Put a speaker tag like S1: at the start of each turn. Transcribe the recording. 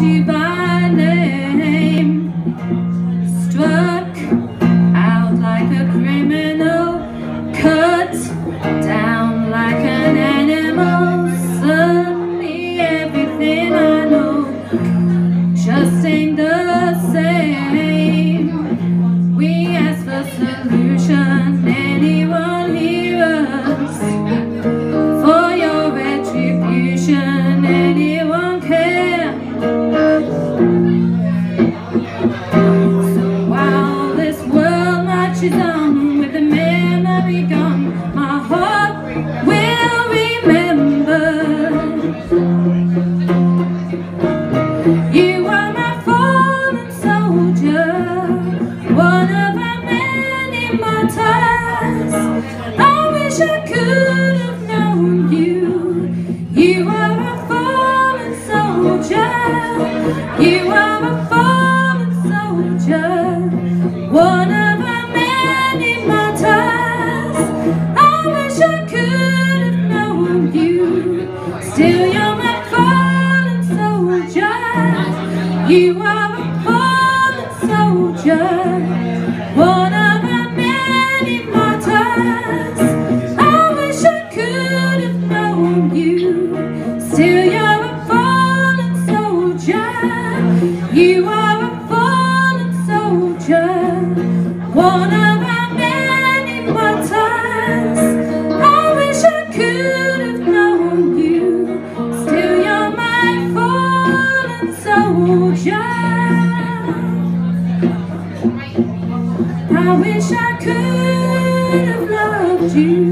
S1: by name. Struck out like a criminal Cut down like an animal. Suddenly everything I know Just ain't the same. We ask for solutions. my heart will remember. You are my fallen soldier, one of many martyrs. I wish I could have known you. You are a fallen soldier. You are a fallen soldier. One You are a fallen soldier, one of our many martyrs. I wish I could have known you. Still, you're a fallen soldier. You are a fallen soldier, one of. I wish I could have loved you.